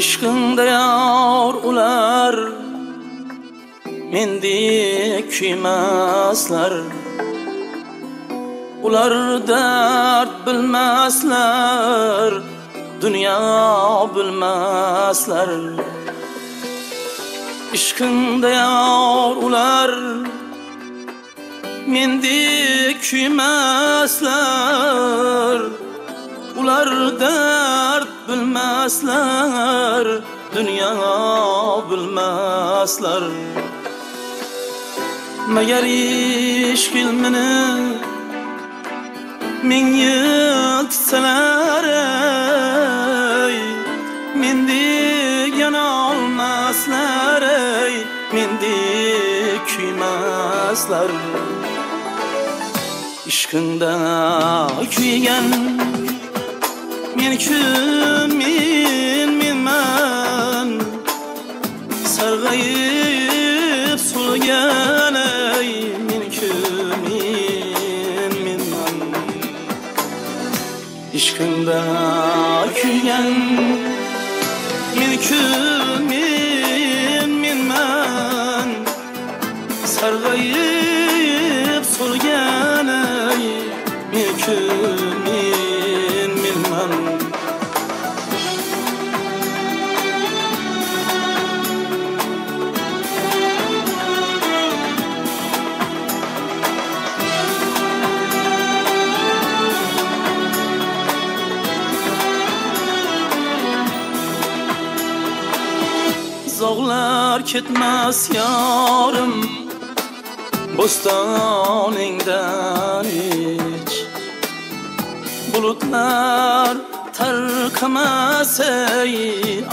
ishqingda yor ular mendek kuymaslar ular dard bilmaslar dunyo bilmaslar ishqingda yor ular mendek kuymaslar ular dard bilmaslar dunyo bilmaslar magar ishq ilmini ming yil tutsalar ey mendek yanolmaslar ey mendek kuymaslar ishqingda kuygan men kim men menman sarg'ayib so'lgan ey men kim men menman ishqingda kuygan men kim men menman zog'lar ketmas yorim bo'stoningdan hech bulutlar tarqamas ey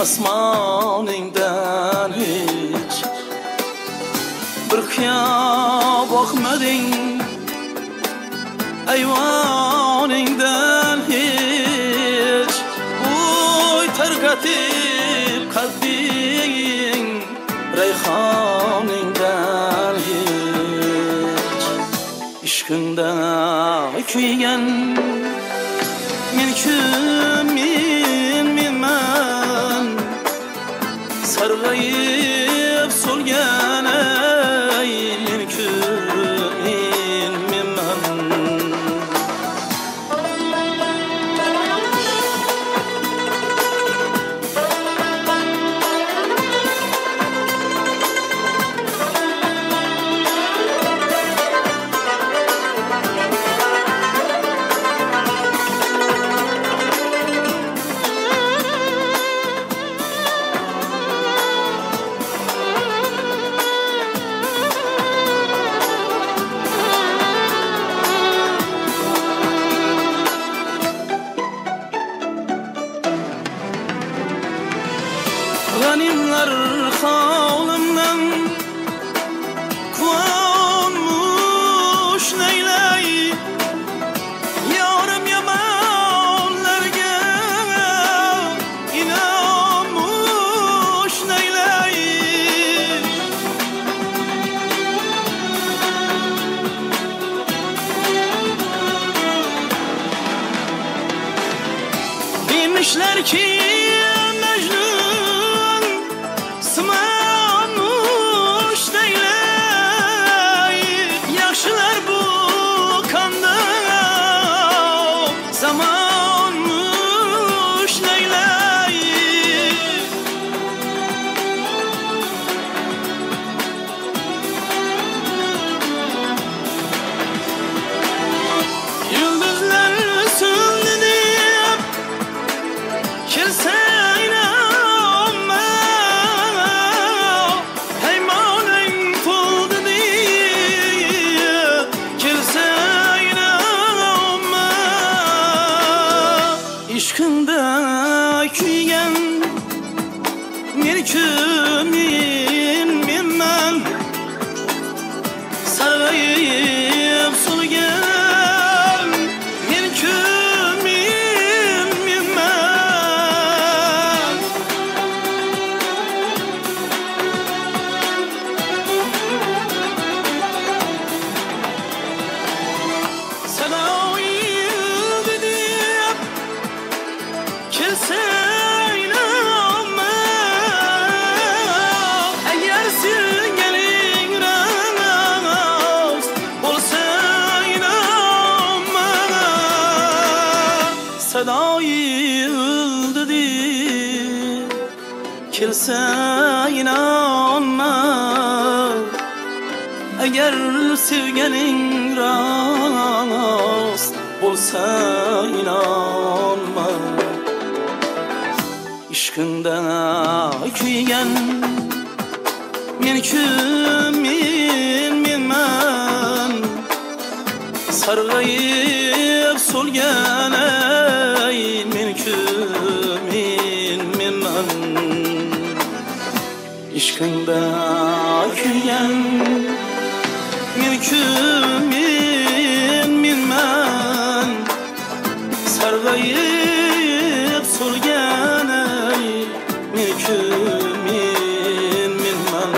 osmoningdan hech bir qiyo boqmading ayvoningdan hech o'y men kim men menman G'animlar hovlimdan quvonmush naylay Yorim yomonlarga inonmush naylay Demişler ki kelsa inanma Agar sevganing rost bo'lsa inonma ishqinda kuygan men kim men menman sarg'ayib so'lgan ishqingda kuygan men kim men menman sarg'ayib so'lgan ay men kim men menman